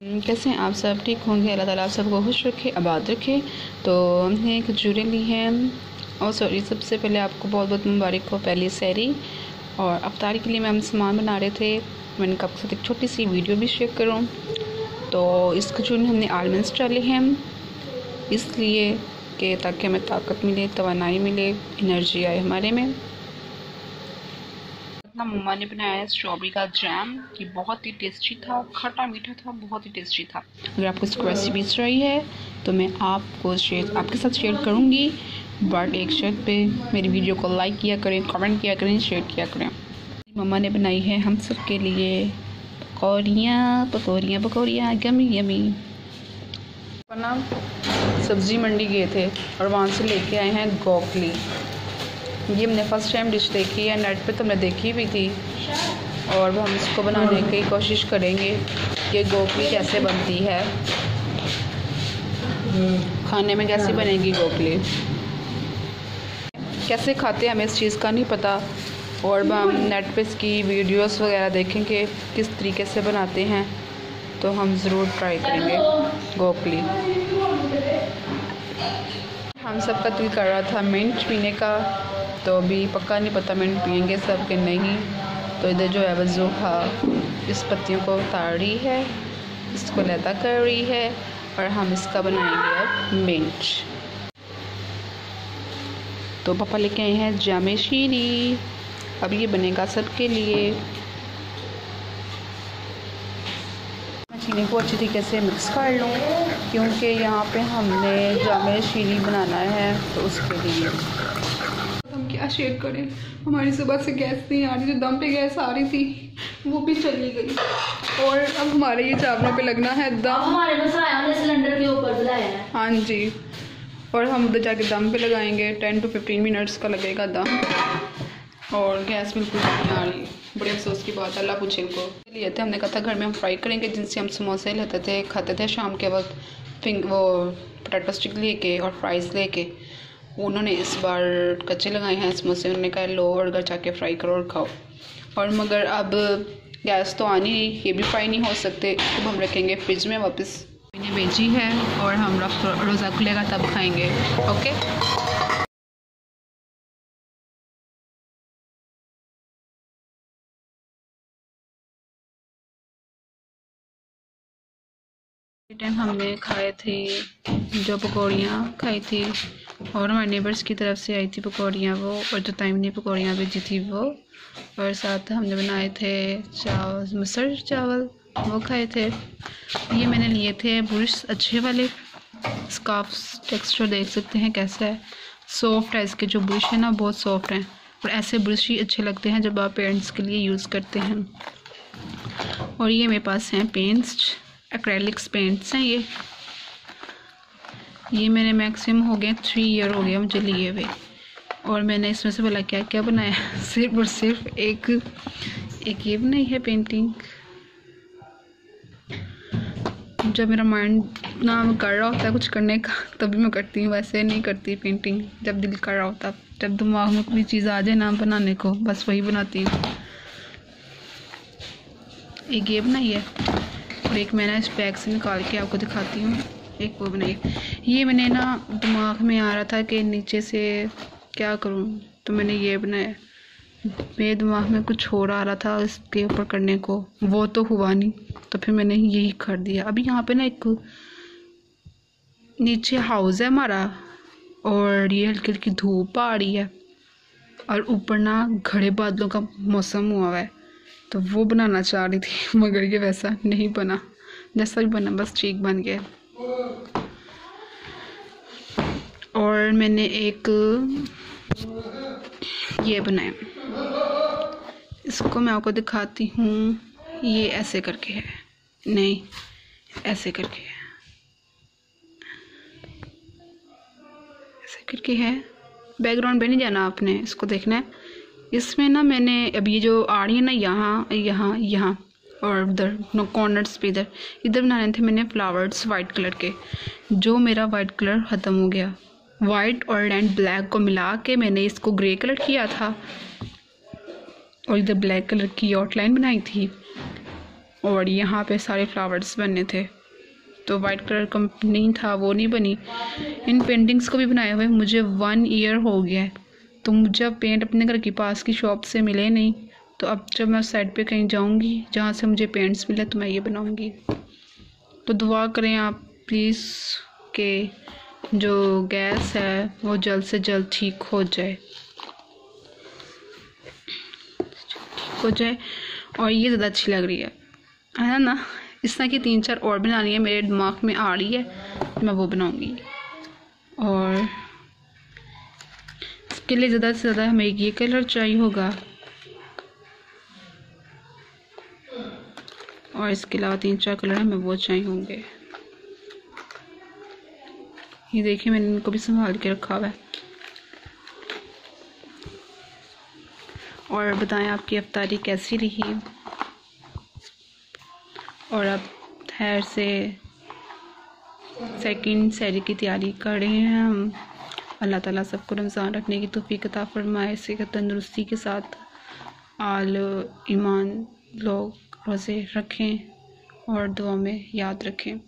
कैसे हैं आप सब? ठीक होंगे? अल्लाह ताला आप सबको खुश रखे, आबाद रखे। तो हमने खजूरें ली हैं। और सॉरी सबसे पहले आपको बहुत बहुत मुबारक हो पहली सैरी और अफ्तारी के लिए मैं हम सामान बना रहे थे। मैंने आपके साथ एक छोटी सी वीडियो भी शेयर करूँ। तो इस खजूर में हमने आलमंड्स डाले हैं, इसलिए कि ताकि हमें ताकत मिले तोानाई मिले एनर्जी आए हमारे में। अपना मम्मा ने बनाया है स्ट्रॉबेरी का जैम ये बहुत ही टेस्टी था खट्टा मीठा था, बहुत ही टेस्टी था। अगर आपको इसको रेसिपी रही है तो मैं आपको शेयर आपके साथ शेयर करूँगी बट एक शर्ट पे मेरी वीडियो को लाइक किया करें कमेंट किया करें शेयर किया करें। मम्मा ने बनाई है हम सब के लिए पकौड़ियाँ पकौड़ियाँ पकौड़ियाँ यमी यमी ना सब्ज़ी मंडी गए थे, और वहाँ से लेके आए हैं गोखली। ये हमने फ़र्स्ट टाइम डिश देखी है नेट पे तो हमने देखी भी थी। और हम इसको बनाने की कोशिश करेंगे कि गोखली कैसे बनती है। खाने में कैसी बनेगी गोखली कैसे खाते हैं हमें इस चीज़ का नहीं पता। और हम नेट पे इसकी वीडियोस वगैरह देखेंगे किस तरीके से बनाते हैं। तो हम ज़रूर ट्राई करेंगे गोखली हम सब का दिल कर रहा था मिंट पीने का। तो अभी पक्का नहीं पता मिनट पियेंगे सब के नहीं। तो इधर जो है वजूहा इस पत्तियों को उतार रही है, इसको लहदा कर रही है और हम इसका बनाएँगे अब मिंट तो पापा लेके आए हैं जामे शीरी। अब ये बनेगा सबके लिए। चीनी को अच्छी तरीके से मिक्स कर लूँ, क्योंकि यहाँ पे हमने जामे शीरी बनाना है तो उसके लिए। शेयर करें। हमारी सुबह से गैस नहीं आ रही जो दम पे गैस आ रही थी। वो भी चली गई। और अब हमारे ये चावलों पे लगना है दम। हमारे पास आया सिलेंडर के ऊपर हाँ। जी। और हम उधर जाके दम पे लगाएँगे। टेन टू फिफ्टीन मिनट्स का लगेगा दम। और गैस बिल्कुल नहीं आ रही। बड़े अफसोस की बात अल्लाह पूछे इनको। लिए थे हमने कहा था घर में हम फ्राई करेंगे जिनसे हम समोसे लेते थे खाते थे शाम के वक्त। फिंग वो पोटैटो स्टिक लेके और फ्राइज़ लेके। उन्होंने इस बार कच्चे लगाए हैं समोसे उन्होंने कहा, लो और घर जाके फ्राई करो और खाओ। और मगर अब गैस तो आनी, ये भी फ्राई नहीं हो सकते। अब हम रखेंगे फ्रिज में वापस। मैंने भेजी है और हम रोज़ा खुलेगा, तब खाएँगे। ओके टाइम हमने खाए थे जो पकौड़ियाँ, खाई थी। और हमारे नेबर्स की तरफ़ से आई थी पकौड़ियाँ वो, और जो टाइम ने पकौड़ियाँ भेजी थी वो। और साथ हमने बनाए थे चावल मसर चावल, वो खाए थे। ये मैंने लिए थे ब्रश, अच्छे वाले। स्काफ टेक्सचर देख सकते हैं कैसा है। सॉफ्ट है इसके जो ब्रश है ना, बहुत सॉफ्ट हैं। और ऐसे ब्रश ही अच्छे लगते हैं जब आप पेंट्स के लिए यूज़ करते हैं। और ये मेरे पास हैं पेंट्स एक्रेलिक्स पेंट्स हैं ये। ये मेरे मैक्सिमम हो गए थ्री ईयर हो गया मुझे लिए हुए। और मैंने इसमें से बोला, क्या क्या बनाया? सिर्फ़ और सिर्फ़ एक एक ये बनाई है पेंटिंग जब मेरा माइंड ना कर रहा होता है कुछ करने का, तभी मैं करती हूँ, वैसे नहीं करती पेंटिंग जब दिल कर रहा होता, जब दिमाग में कोई चीज़ आ जाए ना बनाने को, बस वही बनाती हूँ। एक ये बनाई है, और एक मैंने इस बैग से निकाल के आपको दिखाती हूँ। एक वो बनाई ये मैंने ना दिमाग में आ रहा था कि नीचे से क्या करूँ तो मैंने ये बनाया। मेरे दिमाग में कुछ हो रहा रहा था इसके ऊपर करने को। वो तो हुआ नहीं तो फिर मैंने यही कर दिया। अभी यहाँ पे ना एक नीचे हाउस है हमारा, और ये हल्की हल्की धूप आ रही है, और ऊपर ना घड़े बादलों का मौसम हुआ है। तो वो बनाना चाह रही थी, मगर ये वैसा नहीं बना। जैसा भी बना, बस ठीक बन गया। और मैंने एक ये बनाया। इसको मैं आपको दिखाती हूँ। ये ऐसे करके है। नहीं, ऐसे करके है। ऐसे करके है। बैकग्राउंड पे नहीं जाना आपने, इसको देखना है। इसमें ना मैंने अब ये जो आ रही है ना यहाँ यहाँ यहाँ। और उधर नो कॉर्नर्स पे इधर। इधर बनाने थे मैंने फ्लावर्स वाइट कलर के। जो मेरा वाइट कलर ख़त्म हो गया। वाइट और एंड ब्लैक को मिला के मैंने इसको ग्रे कलर किया था। और इधर ब्लैक कलर की आउटलाइन बनाई थी। और यहाँ पे सारे फ्लावर्स बनने थे। तो वाइट कलर का नहीं था, वो नहीं बनी। इन पेंटिंग्स को भी बनाए हुए मुझे वन ईयर हो गया। है तो मुझे पेंट अपने घर के पास की शॉप से मिले नहीं। तो अब जब मैं उस साइड पे कहीं जाऊँगी, जहाँ से मुझे पेंट्स मिले तो मैं ये बनाऊँगी। तो दुआ करें आप प्लीज़ के जो गैस है, वो जल्द से जल्द ठीक हो जाए। ठीक हो जाए, और ये ज़्यादा अच्छी लग रही है। है ना इस तरह की तीन चार और बनानी है, मेरे दिमाग में आ रही है मैं वो बनाऊँगी। और इसके लिए ज़्यादा से ज़्यादा हमें ये कलर चाहिए होगा। और इसके अलावा तीन चार कलर हमें वो चाहिए होंगे। ये देखिए, मैंने इनको भी संभाल के रखा हुआ है। और बताएँ आपकी अफ्तारी कैसी रही? और अब खैर से सेकंड सैरी की तैयारी कर रहे हैं हम। अल्लाह ताला सबको रमज़ान रखने की तोफ़ी कता फरमाए से तंदरुस्ती के साथ। आल ईमान लोग रोज़े रखें और दुआ में याद रखें।